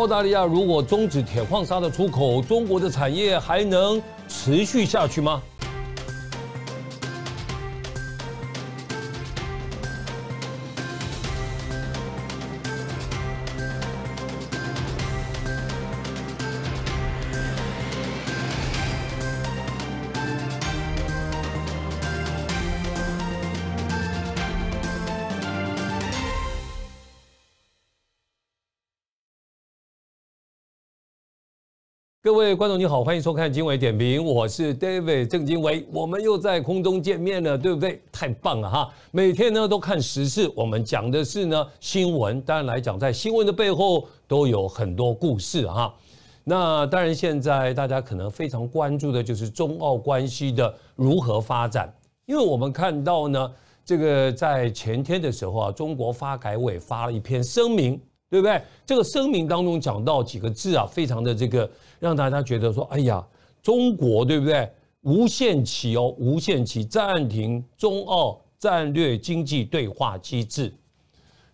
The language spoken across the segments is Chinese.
澳大利亚如果终止铁矿砂的出口，中国的产业还能持续下去吗？各位观众你好，欢迎收看经纬点评，我是 David 郑经纬，我们又在空中见面了，对不对？太棒了哈！每天呢都看时事，我们讲的是呢新闻，当然来讲，在新闻的背后都有很多故事哈。那当然，现在大家可能非常关注的就是中澳关系的如何发展，因为我们看到呢，这个在前天的时候啊，中国发改委发了一篇声明。对不对？这个声明当中讲到几个字啊，非常的这个让大家觉得说，哎呀，中国对不对？无限期哦，无限期暂停中澳战略经济对话机制。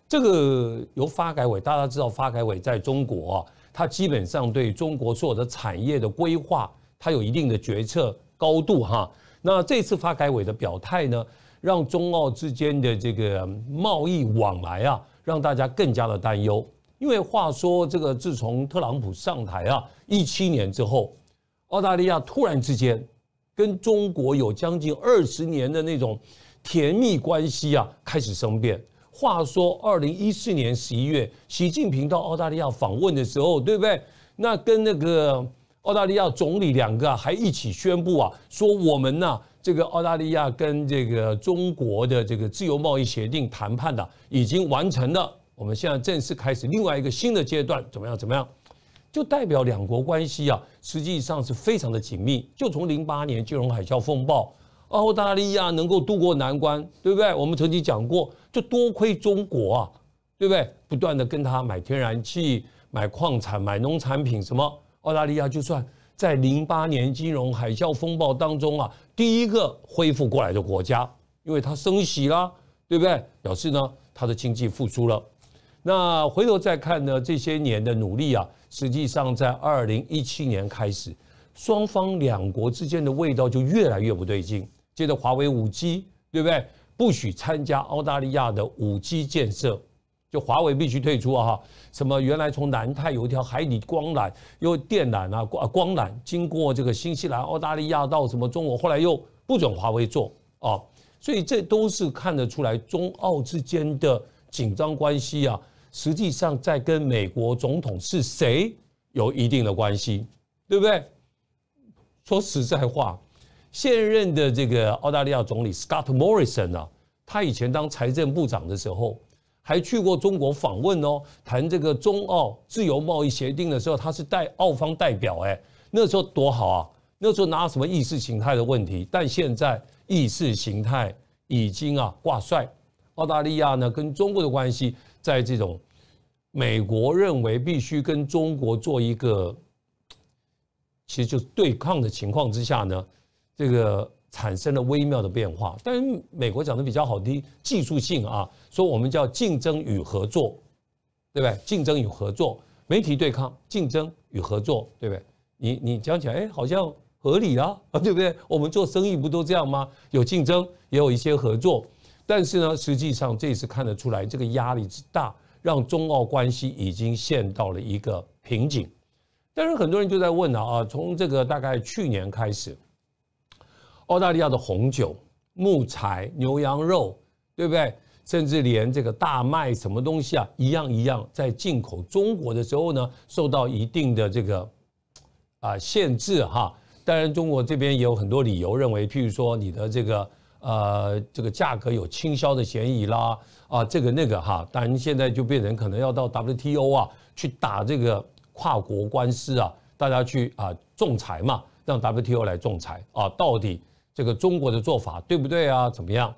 这个由发改委，大家知道发改委在中国啊，它基本上对中国所有的产业的规划，它有一定的决策高度哈。那这次发改委的表态呢，让中澳之间的这个贸易往来啊。让大家更加的担忧，因为话说这个自从特朗普上台啊，一七年之后，澳大利亚突然之间跟中国有将近二十年的那种甜蜜关系啊，开始生变。话说二零一四年十一月，习近平到澳大利亚访问的时候，对不对？那跟那个澳大利亚总理两个还一起宣布啊，说我们呢。这个澳大利亚跟这个中国的这个自由贸易协定谈判的已经完成了，我们现在正式开始另外一个新的阶段，怎么样？怎么样？就代表两国关系啊，实际上是非常的紧密。就从零八年金融海啸风暴，澳大利亚能够渡过难关，对不对？我们曾经讲过，就多亏中国啊，对不对？不断的跟他买天然气、买矿产、买农产品，什么澳大利亚就算。在零八年金融海啸风暴当中啊，第一个恢复过来的国家，因为它升息了，对不对？表示呢，它的经济复苏了。那回头再看呢，这些年的努力啊，实际上在二零一七年开始，双方两国之间的味道就越来越不对劲。接着华为五 G，对不对？不许参加澳大利亚的五 G 建设。就华为必须退出啊！什么原来从南太有一条海底光缆，又电缆啊光光缆经过这个新西兰、澳大利亚到什么中国，后来又不准华为做啊，所以这都是看得出来中澳之间的紧张关系啊，实际上在跟美国总统是谁有一定的关系，对不对？说实在话，现任的这个澳大利亚总理 Scott Morrison 啊，他以前当财政部长的时候。还去过中国访问哦，谈这个中澳自由贸易协定的时候，他是代澳方代表，哎，那时候多好啊！那时候哪有什么意识形态的问题？但现在意识形态已经啊挂帅。澳大利亚呢跟中国的关系，在这种美国认为必须跟中国做一个，其实就是对抗的情况之下呢，这个。产生了微妙的变化，但是美国讲的比较好听，技术性啊，说我们叫竞争与合作，对不对？竞争与合作，媒体对抗，竞争与合作，对不对？你你讲起来，哎，好像合理啊，啊，对不对？我们做生意不都这样吗？有竞争，也有一些合作，但是呢，实际上这次看得出来，这个压力之大，让中澳关系已经陷到了一个瓶颈。但是很多人就在问了啊，从这个大概去年开始。澳大利亚的红酒、木材、牛羊肉，对不对？甚至连这个大麦什么东西啊，一样一样，在进口中国的时候呢，受到一定的这个啊限制哈。当然，中国这边也有很多理由认为，譬如说你的这个呃这个价格有倾销的嫌疑啦啊，这个那个哈。当然，现在就变成可能要到 WTO 啊去打这个跨国官司啊，大家去啊仲裁嘛，让 WTO 来仲裁啊，到底。这个中国的做法对不对啊？怎么样？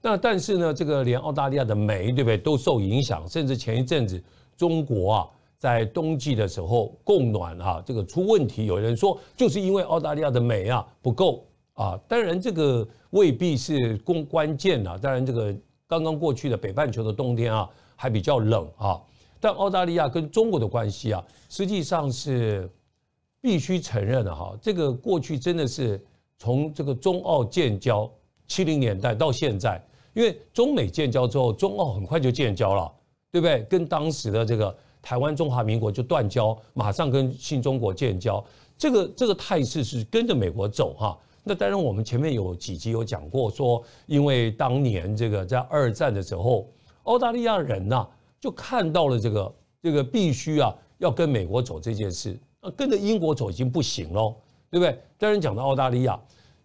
那但是呢，这个连澳大利亚的煤对不对都受影响，甚至前一阵子中国啊在冬季的时候供暖啊这个出问题，有人说就是因为澳大利亚的煤啊不够啊。当然这个未必是关关键啊。当然这个刚刚过去的北半球的冬天啊还比较冷啊。但澳大利亚跟中国的关系啊，实际上是必须承认的哈。这个过去真的是从这个中澳建交七零年代到现在，因为中美建交之后，中澳很快就建交了，对不对？跟当时的这个台湾中华民国就断交，马上跟新中国建交，这个这个态势是跟着美国走哈。那当然，我们前面有几集有讲过，说因为当年这个在二战的时候，澳大利亚人呐就看到了这个这个必须啊要跟美国走这件事，那跟着英国走已经不行喽，对不对？当然讲到澳大利亚，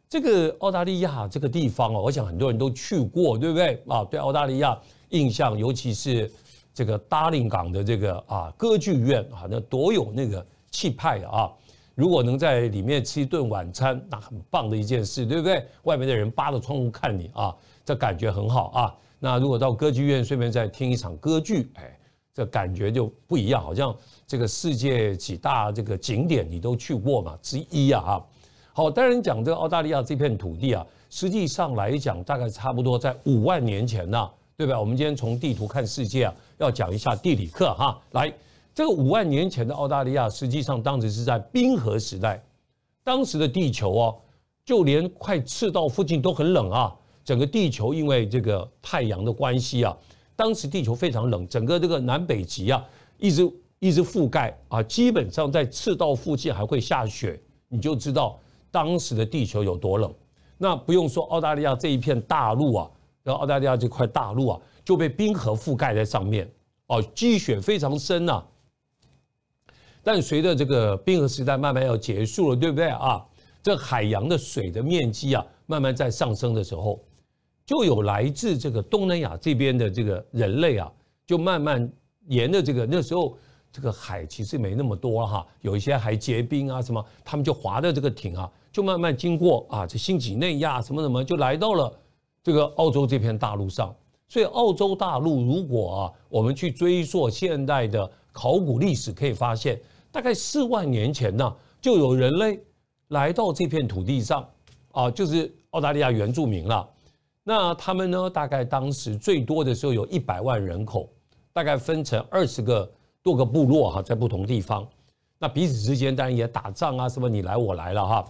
这个澳大利亚这个地方哦，我想很多人都去过，对不对啊？对澳大利亚印象，尤其是这个达令港的这个啊歌剧院啊，那多有那个气派啊！如果能在里面吃一顿晚餐，那很棒的一件事，对不对？外面的人扒着窗户看你啊，这感觉很好啊。那如果到歌剧院顺便再听一场歌剧，哎，这感觉就不一样，好像这个世界几大这个景点你都去过嘛之一啊。好，当然讲这个澳大利亚这片土地啊，实际上来讲大概差不多在五万年前呢，对吧？我们今天从地图看世界啊，要讲一下地理课哈，来。这个五万年前的澳大利亚，实际上当时是在冰河时代。当时的地球哦，就连快赤道附近都很冷啊。整个地球因为这个太阳的关系啊，当时地球非常冷，整个这个南北极啊，一直一直覆盖啊，基本上在赤道附近还会下雪，你就知道当时的地球有多冷。那不用说澳大利亚这一片大陆啊，然后澳大利亚这块大陆啊，就被冰河覆盖在上面哦，积雪非常深呐。但随着这个冰河时代慢慢要结束了，对不对啊？这海洋的水的面积啊，慢慢在上升的时候，就有来自这个东南亚这边的这个人类啊，就慢慢沿着这个那时候这个海其实没那么多哈，有一些还结冰啊什么，他们就划着这个艇啊，就慢慢经过啊，这新几内亚什么什么，就来到了这个澳洲这片大陆上。所以澳洲大陆如果啊，我们去追溯现代的考古历史，可以发现。大概四万年前呢，就有人类来到这片土地上，啊，就是澳大利亚原住民了。那他们呢，大概当时最多的时候有一百万人口，大概分成二十个多个部落哈，在不同地方。那彼此之间当然也打仗啊，什么你来我来了哈。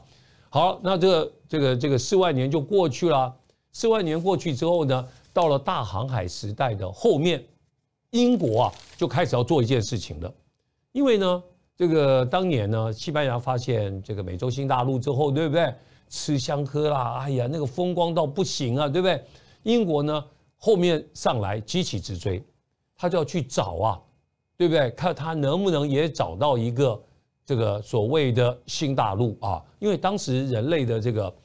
好，那这个这个这个四万年就过去了。四万年过去之后呢，到了大航海时代的后面，英国啊就开始要做一件事情了，因为呢。这个当年呢，西班牙发现这个美洲新大陆之后，对不对？吃香喝辣，哎呀，那个风光到不行啊，对不对？英国呢后面上来急起直追，他就要去找啊，对不对？看他能不能也找到一个这个所谓的新大陆啊？因为当时人类的这个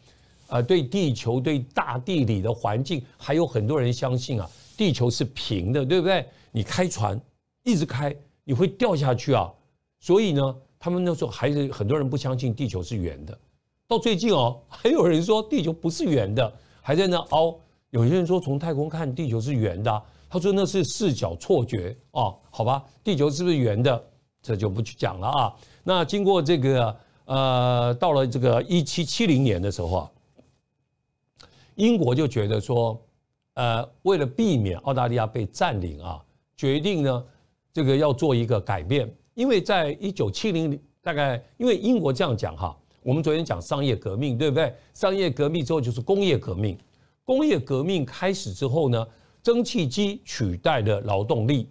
呃对地球对大地理的环境，还有很多人相信啊，地球是平的，对不对？你开船一直开，你会掉下去啊。所以呢，他们那时候还是很多人不相信地球是圆的。到最近哦，还有人说地球不是圆的，还在那凹。有些人说从太空看地球是圆的，他说那是视角错觉哦。好吧，地球是不是圆的，这就不去讲了啊。那经过这个呃，到了这个一七七零年的时候啊，英国就觉得说，呃，为了避免澳大利亚被占领啊，决定呢，这个要做一个改变。因为在一九七零大概，因为英国这样讲哈，我们昨天讲商业革命，对不对？商业革命之后就是工业革命，工业革命开始之后呢，蒸汽机取代了劳动力，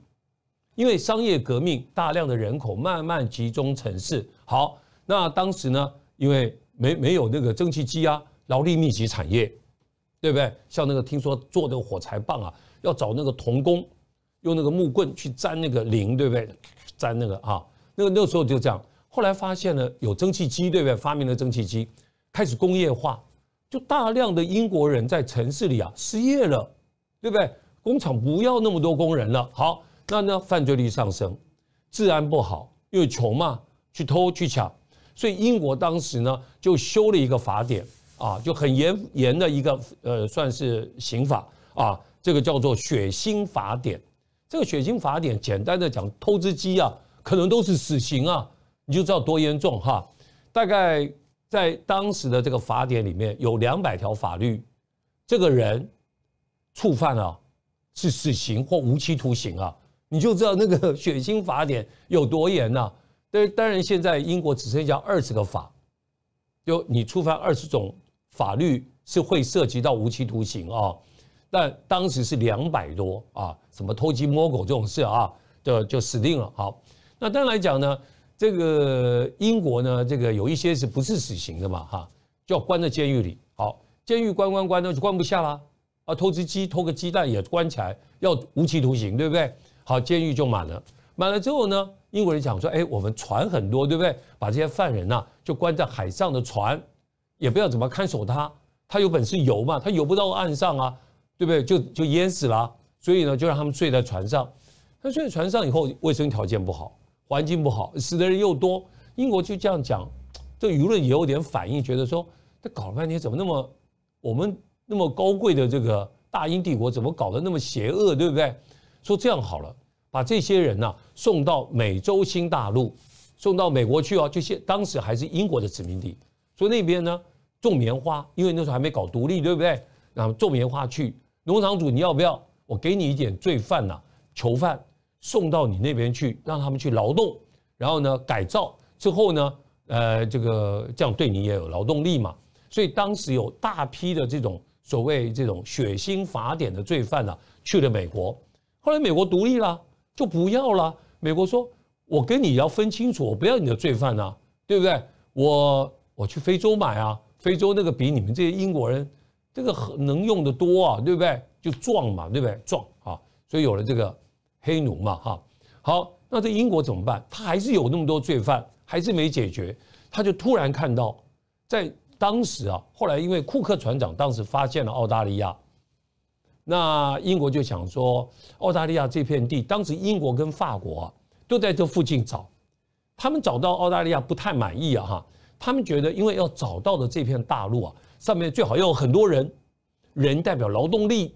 因为商业革命大量的人口慢慢集中城市。好，那当时呢，因为没没有那个蒸汽机啊，劳力密集产业，对不对？像那个听说做那个火柴棒啊，要找那个童工，用那个木棍去粘那个铃，对不对？粘那个啊，那个那个时候就这样。后来发现了有蒸汽机，对不对？发明了蒸汽机，开始工业化，就大量的英国人在城市里啊失业了，对不对？工厂不要那么多工人了。好，那呢犯罪率上升，治安不好，因为穷嘛，去偷去抢。所以英国当时呢就修了一个法典啊，就很严严的一个呃算是刑法啊，这个叫做血腥法典。这个血腥法典，简单的讲，偷只鸡啊，可能都是死刑啊，你就知道多严重哈。大概在当时的这个法典里面有两百条法律，这个人触犯了是死刑或无期徒刑啊，你就知道那个血腥法典有多严呐。但当然，现在英国只剩下二十个法，就你触犯二十种法律是会涉及到无期徒刑啊。但当时是两百多啊，什么偷鸡摸狗这种事啊，就就死定了。好，那当然来讲呢，这个英国呢，这个有一些是不是死刑的嘛？哈，就要关在监狱里。好，监狱关关关，那就关不下啦。啊，偷只鸡，偷个鸡蛋也关起来，要无期徒刑，对不对？好，监狱就满了。满了之后呢，英国人讲说，哎，我们船很多，对不对？把这些犯人呐，就关在海上的船，也不要怎么看守他，他有本事游嘛，他游不到岸上啊，对不对？就就淹死了。所以呢，就让他们睡在船上。他睡在船上以后，卫生条件不好，环境不好，死的人又多。英国就这样讲，这舆论也有点反应，觉得说，他搞了半天怎么那么我们。那么高贵的这个大英帝国怎么搞得那么邪恶，对不对？说这样好了，把这些人呢送到美洲新大陆，送到美国去哦。就现当时还是英国的殖民地，所以那边呢种棉花，因为那时候还没搞独立，对不对？然后种棉花去，农场主你要不要？我给你一点罪犯呐，囚犯送到你那边去，让他们去劳动，然后呢改造之后呢，呃，这个这样对你也有劳动力嘛。所以当时有大批的这种。所谓这种血腥法典的罪犯呢，去了美国。后来美国独立了，就不要了。美国说：“我跟你要分清楚，我不要你的罪犯啊，对不对？我我去非洲买啊，非洲那个比你们这些英国人这个能用的多啊，对不对？就壮嘛，对不对？壮啊，所以有了这个黑奴嘛，哈。好，那这英国怎么办？他还是有那么多罪犯，还是没解决。他就突然看到在。当时啊，后来因为库克船长当时发现了澳大利亚，那英国就想说，澳大利亚这片地，当时英国跟法国啊都在这附近找，他们找到澳大利亚不太满意啊哈，他们觉得因为要找到的这片大陆啊，上面最好要有很多人，人代表劳动力，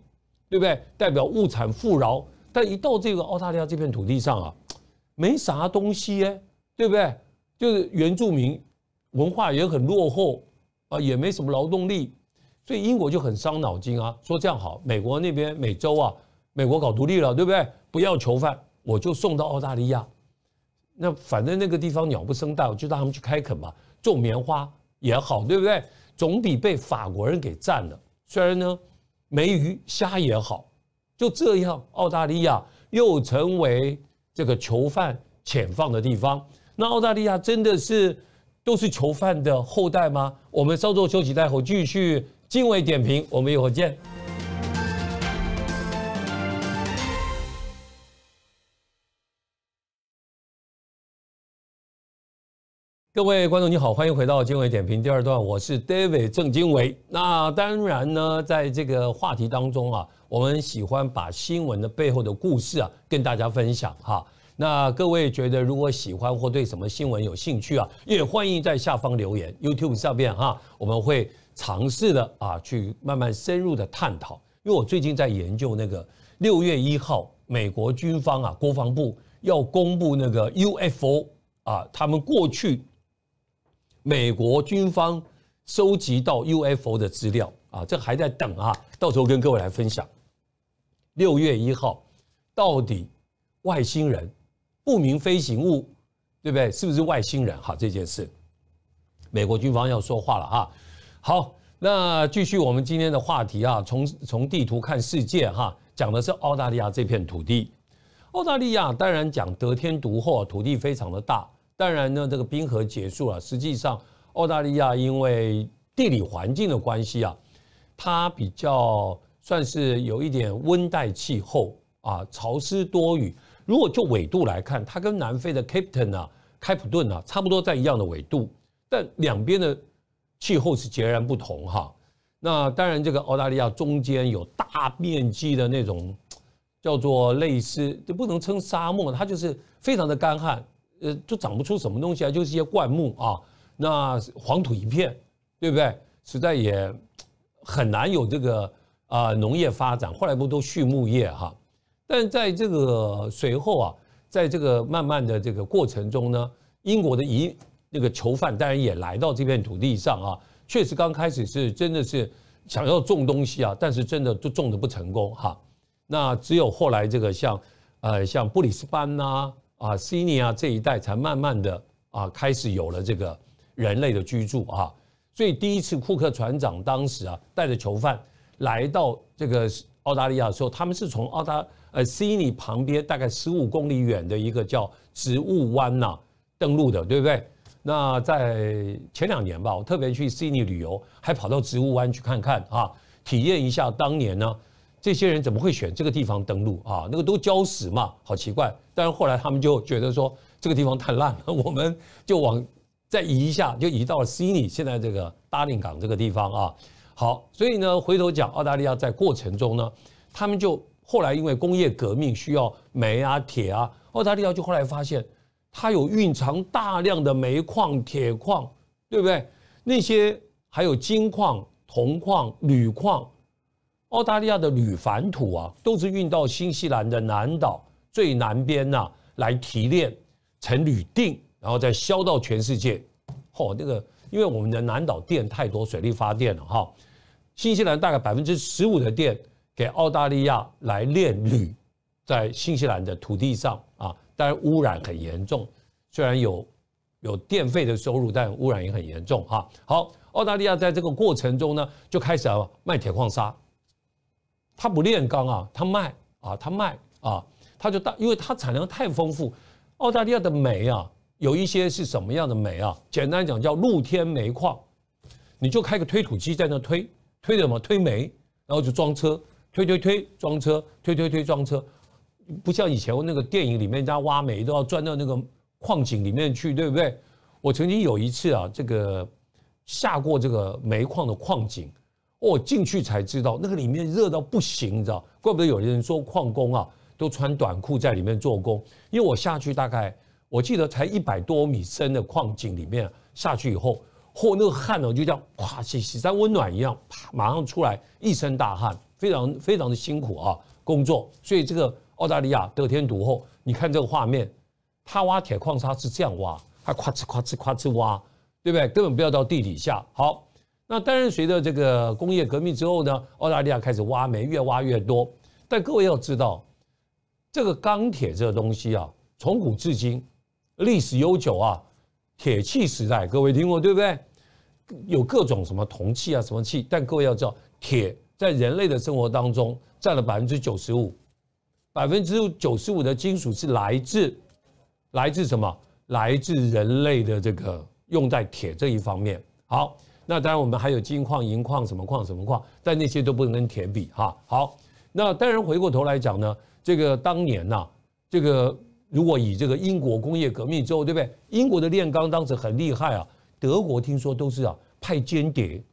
对不对？代表物产富饶，但一到这个澳大利亚这片土地上啊，没啥东西哎，对不对？就是原住民文化也很落后。啊，也没什么劳动力，所以英国就很伤脑筋啊。说这样好，美国那边美洲啊，美国搞独立了，对不对？不要囚犯，我就送到澳大利亚。那反正那个地方鸟不生蛋，我就让他们去开垦嘛，种棉花也好，对不对？总比被法国人给占了。虽然呢，没鱼虾也好，就这样，澳大利亚又成为这个囚犯遣放的地方。那澳大利亚真的是？都是囚犯的后代吗？我们稍作休息，待会继续经纬点评。我们一会儿见。各位观众你好，欢迎回到经纬点评第二段，我是 David 郑经纬。那当然呢，在这个话题当中啊，我们喜欢把新闻的背后的故事啊，跟大家分享哈。那各位觉得，如果喜欢或对什么新闻有兴趣啊，也欢迎在下方留言。YouTube 上面哈，我们会尝试的啊，去慢慢深入的探讨。因为我最近在研究那个六月一号，美国军方啊，国防部要公布那个 UFO 啊，他们过去美国军方收集到 UFO 的资料啊，这还在等啊，到时候跟各位来分享。六月一号到底外星人？不明飞行物，对不对？是不是外星人？哈，这件事，美国军方要说话了哈。好，那继续我们今天的话题啊，从从地图看世界哈，讲的是澳大利亚这片土地。澳大利亚当然讲得天独厚，土地非常的大。当然呢，这个冰河结束了，实际上澳大利亚因为地理环境的关系啊，它比较算是有一点温带气候啊，潮湿多雨。如果就纬度来看，它跟南非的 Cape Town 啊、开普敦啊差不多在一样的纬度，但两边的气候是截然不同哈。那当然，这个澳大利亚中间有大面积的那种叫做类似，就不能称沙漠，它就是非常的干旱，呃，就长不出什么东西来，就是一些灌木啊，那黄土一片，对不对？实在也很难有这个啊农业发展。后来不都畜牧业哈？但在这个随后啊，在这个慢慢的这个过程中呢，英国的移那个囚犯当然也来到这片土地上啊，确实刚开始是真的是想要种东西啊，但是真的就种的不成功哈。那只有后来这个像呃，像布里斯班呐、啊，悉尼啊这一带，才慢慢的啊开始有了这个人类的居住啊。所以第一次库克船长当时啊带着囚犯来到这个澳大利亚的时候，他们是从澳大呃悉尼旁边大概十五公里远的一个叫植物湾呐登陆的，对不对？那在前两年吧，我特别去悉尼旅游，还跑到植物湾去看看啊，体验一下当年呢这些人怎么会选这个地方登陆啊？那个都礁石嘛，好奇怪。但是后来他们就觉得说这个地方太烂了，我们就往再移一下，就移到了悉尼现在这个达令港这个地方啊。好，所以呢，回头讲澳大利亚在过程中呢，他们就后来因为工业革命需要煤啊、铁啊，澳大利亚就后来发现。它有蕴藏大量的煤矿、铁矿，对不对？那些还有金矿、铜矿、铝矿。澳大利亚的铝矾土啊，都是运到新西兰的南岛最南边呐，来提炼成铝锭，然后再销到全世界。嚯，那个，因为我们的南岛电太多，水力发电了哈。新西兰大概百分之十五的电给澳大利亚来炼铝，在新西兰的土地上啊。当然污染很严重，虽然有有电费的收入，但污染也很严重哈。好，澳大利亚在这个过程中呢，就开始啊卖铁矿砂。他不炼钢啊，他卖啊，他卖啊，他就大，因为它产量太丰富。澳大利亚的煤啊，有一些是什么样的煤啊？简单讲叫露天煤矿，你就开个推土机在那推，推什么？推煤，然后就装车，推推推装车，推推推装车。不像以前那个电影里面，人家挖煤都要钻到那个矿井里面去，对不对？我曾经有一次啊，这个下过这个煤矿的矿井，哦，进去才知道那个里面热到不行，你知道？怪不得有的人说矿工啊都穿短裤在里面做工，因为我下去大概我记得才一百多米深的矿井里面下去以后，嚯，那个汗哦就这样哇，洗洗在温暖一样，啪，马上出来一身大汗，非常非常的辛苦啊工作，所以这个。澳大利亚得天独厚，你看这个画面，他挖铁矿砂是这样挖，他咵哧咵哧咵哧挖，对不对？根本不要到地底下。好，那当然随着这个工业革命之后呢，澳大利亚开始挖煤，越挖越多。但各位要知道，这个钢铁这个东西啊，从古至今历史悠久啊，铁器时代，各位听过对不对？有各种什么铜器啊，什么器？但各位要知道，铁在人类的生活当中占了百分之九十五。百分之九十五的金属是来自来自什么？来自人类的这个用在铁这一方面。好，那当然我们还有金矿、银矿、什么矿、什么矿，但那些都不能跟铁比哈。好，那当然回过头来讲呢，这个当年呐，这个如果以这个英国工业革命之后，对不对？英国的炼钢当时很厉害啊，德国听说都是啊派间谍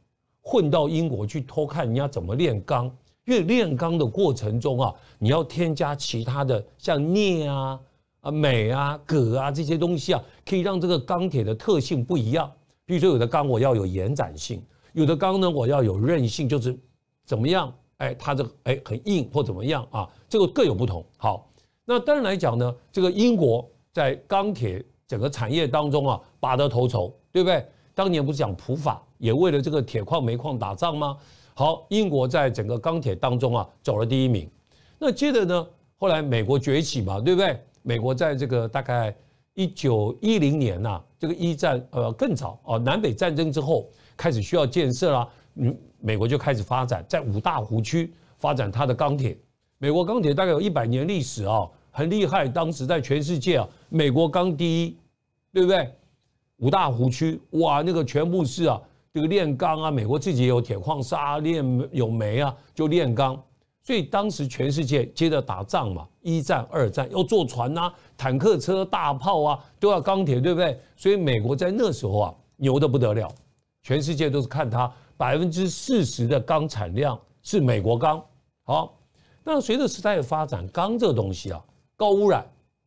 混到英国去偷看人家怎么炼钢。因为炼钢的过程中啊，你要添加其他的像镍啊、啊镁啊、铬啊这些东西啊，可以让这个钢铁的特性不一样。比如说，有的钢我要有延展性，有的钢呢我要有韧性，就是怎么样？哎，它这个哎很硬或怎么样啊？这个各有不同。好，那当然来讲呢，这个英国在钢铁整个产业当中啊拔得头筹，对不对？当年不是讲普法也为了这个铁矿煤矿打仗吗？好，英国在整个钢铁当中啊走了第一名。那接着呢，后来美国崛起嘛，对不对？美国在这个大概一九一零年呐，这个一战呃更早哦，南北战争之后开始需要建设啦，嗯，美国就开始发展在五大湖区发展它的钢铁。美国钢铁大概有一百年历史啊，很厉害。当时在全世界啊，美国钢第一，对不对？五大湖区哇，那个全部是啊。这个炼钢啊，美国自己也有铁矿砂，炼有煤啊，就炼钢。所以当时全世界接着打仗嘛，一战、二战要坐船呐，坦克车、大炮啊，都要钢铁，对不对？所以美国在那时候啊，牛的不得了，全世界都是看它百分之四十的钢产量是美国钢。好，那随着时代的发展，钢这个东西啊，高污染，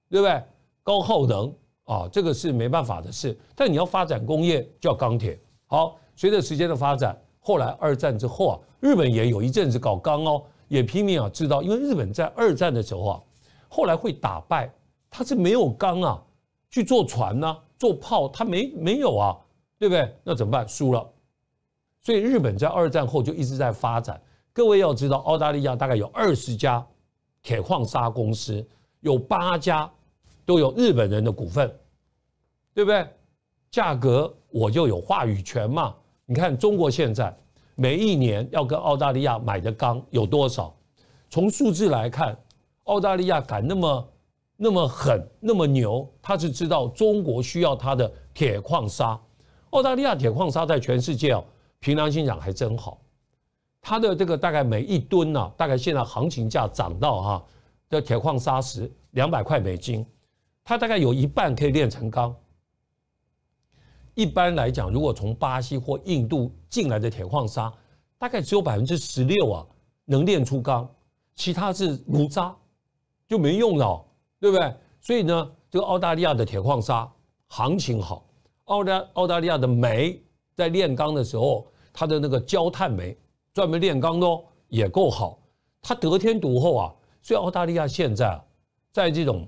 对不对？高耗能啊，这个是没办法的事。但你要发展工业，就要钢铁。好。随着时间的发展，后来二战之后啊，日本也有一阵子搞钢哦，也拼命啊知道，因为日本在二战的时候啊，后来会打败，他是没有钢啊去做船呐，做炮，他没没有啊，对不对？那怎么办？输了。所以日本在二战后就一直在发展。各位要知道，澳大利亚大概有二十家铁矿砂公司，有八家都有日本人的股份，对不对？价格我就有话语权嘛。你看中国现在每一年要跟澳大利亚买的钢有多少？从数字来看，澳大利亚敢那么那么狠那么牛，他是知道中国需要它的铁矿砂。澳大利亚铁矿砂在全世界哦，凭良心讲还真好。它的这个大概每一吨呢，大概现在行情价涨到哈的铁矿砂石两百块美金，它大概有一半可以炼成钢。一般来讲，如果从巴西或印度进来的铁矿砂，大概只有百分之十六啊能炼出钢，其他是炉渣，就没用了，对不对？所以呢，这个澳大利亚的铁矿砂行情好，澳大澳大利亚的煤在炼钢的时候，它的那个焦炭煤。专门炼钢的哦，也够好。它得天独厚啊，所以澳大利亚现在啊，在这种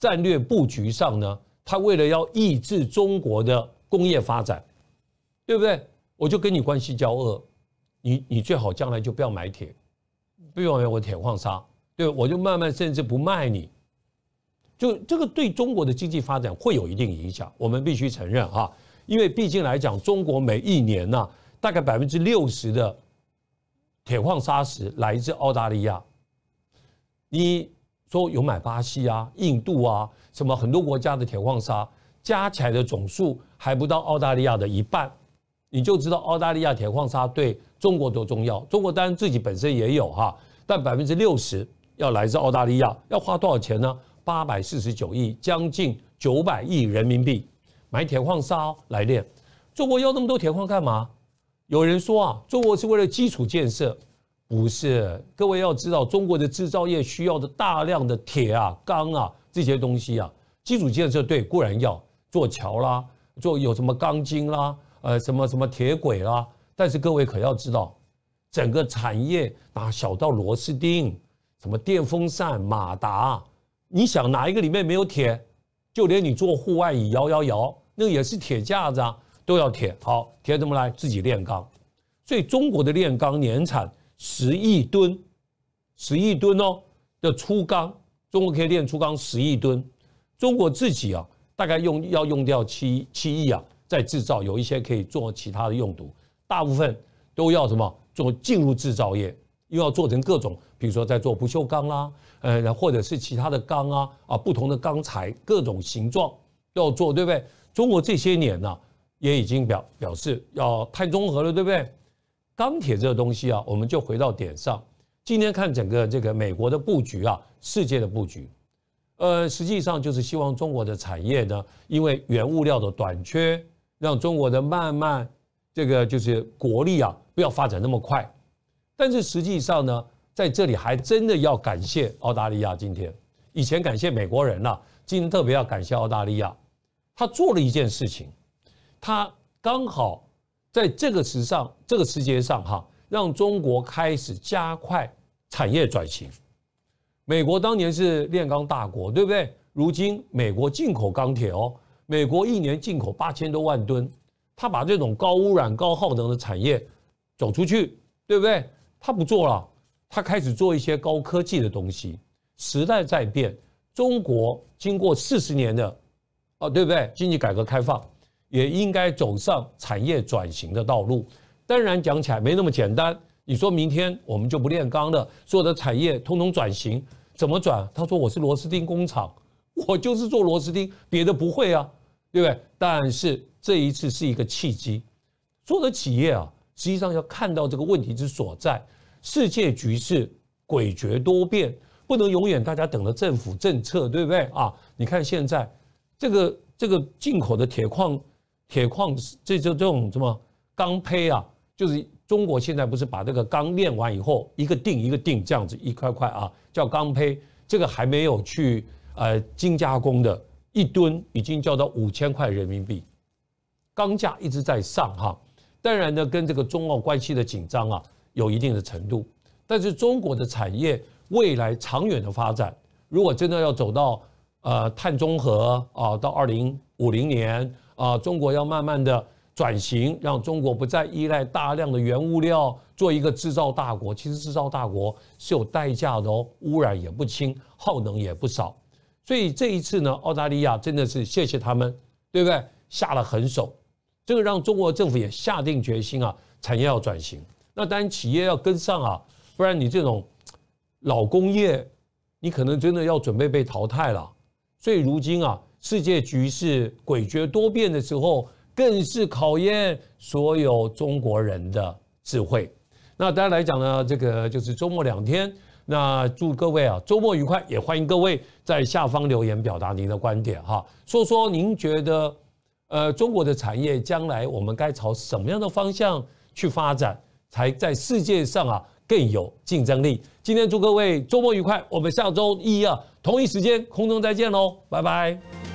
战略布局上呢，他为了要抑制中国的工业发展，对不对？我就跟你关系交恶，你你最好将来就不要买铁，不要买我铁矿砂，对，我就慢慢甚至不卖你。就这个对中国的经济发展会有一定影响，我们必须承认哈，因为毕竟来讲，中国每一年呢，大概百分之六十的。铁矿砂石来自澳大利亚，你说有买巴西啊、印度啊，什么很多国家的铁矿砂加起来的总数还不到澳大利亚的一半，你就知道澳大利亚铁矿砂对中国多重要。中国当然自己本身也有哈，但百分之六十要来自澳大利亚，要花多少钱呢？八百四十九亿，将近九百亿人民币买铁矿砂来炼。中国要那么多铁矿干嘛？有人说啊，中国是为了基础建设，不是？各位要知道，中国的制造业需要的大量的铁啊、钢啊这些东西啊，基础建设对固然要做桥啦，做有什么钢筋啦，呃，什么什么铁轨啦，但是各位可要知道，整个产业啊，小到螺丝钉，什么电风扇、马达，你想哪一个里面没有铁？就连你做户外椅摇摇摇，那也是铁架子啊。都要铁好，铁怎么来？自己炼钢，所以中国的炼钢年产十亿吨，十亿吨哦的粗钢，中国可以炼出钢十亿吨。中国自己啊，大概用要用掉七七亿啊，在制造，有一些可以做其他的用途，大部分都要什么做进入制造业，又要做成各种，比如说在做不锈钢啦，呃，或者是其他的钢啊啊，不同的钢材，各种形状要做，对不对？中国这些年呢？也已经表表示要碳中和了，对不对？钢铁这个东西啊，我们就回到点上。今天看整个这个美国的布局啊，世界的布局，呃，实际上就是希望中国的产业呢，因为原物料的短缺，让中国的慢慢这个就是国力啊，不要发展那么快。但是实际上呢，在这里还真的要感谢澳大利亚。今天以前感谢美国人了，今天特别要感谢澳大利亚，他做了一件事情。他刚好在这个时上，这个时节上哈，让中国开始加快产业转型。美国当年是炼钢大国，对不对？如今美国进口钢铁哦，美国一年进口八千多万吨，他把这种高污染、高耗能的产业走出去，对不对？他不做了，他开始做一些高科技的东西。时代在变，中国经过四十年的哦，对不对？经济改革开放。也应该走上产业转型的道路。当然讲起来没那么简单。你说明天我们就不炼钢了，所有的产业通通转型，怎么转？他说我是螺丝钉工厂，我就是做螺丝钉，别的不会啊，对不对？但是这一次是一个契机，所有的企业啊，实际上要看到这个问题之所在。世界局势诡谲多变，不能永远大家等着政府政策，对不对啊？你看现在这个这个进口的铁矿。铁矿这就这种什么钢坯啊，就是中国现在不是把这个钢炼完以后，一个锭一个锭这样子一块块啊，叫钢坯。这个还没有去呃精加工的，一吨已经交到五千块人民币，钢价一直在上哈。当然呢，跟这个中澳关系的紧张啊有一定的程度。但是中国的产业未来长远的发展，如果真的要走到呃碳中和啊，到二零五零年。啊，中国要慢慢的转型，让中国不再依赖大量的原物料，做一个制造大国。其实制造大国是有代价的哦，污染也不轻，耗能也不少。所以这一次呢，澳大利亚真的是谢谢他们，对不对？下了狠手，这个让中国政府也下定决心啊，产业要转型。那当然企业要跟上啊，不然你这种老工业，你可能真的要准备被淘汰了。所以如今啊，世界局势诡谲多变的时候，更是考验所有中国人的智慧。那当然来讲呢，这个就是周末两天，那祝各位啊周末愉快，也欢迎各位在下方留言表达您的观点哈，说说您觉得呃中国的产业将来我们该朝什么样的方向去发展，才在世界上啊更有竞争力。今天祝各位周末愉快，我们下周一啊。同一时间，空中再见喽，拜拜。